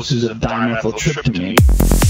doses of dimethyltryptamine.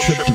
trip.